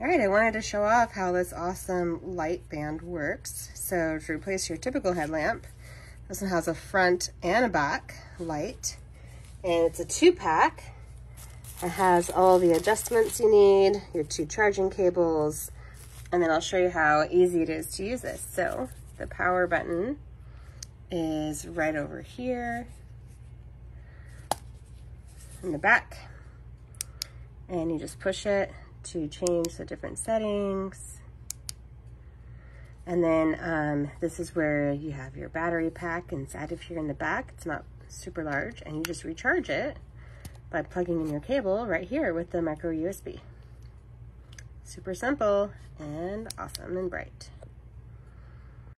All right, I wanted to show off how this awesome light band works. So to replace your typical headlamp, this one has a front and a back light, and it's a two pack. It has all the adjustments you need, your two charging cables, and then I'll show you how easy it is to use this. So the power button is right over here in the back, and you just push it to change the different settings. And then um, this is where you have your battery pack inside of here in the back. It's not super large and you just recharge it by plugging in your cable right here with the micro USB. Super simple and awesome and bright.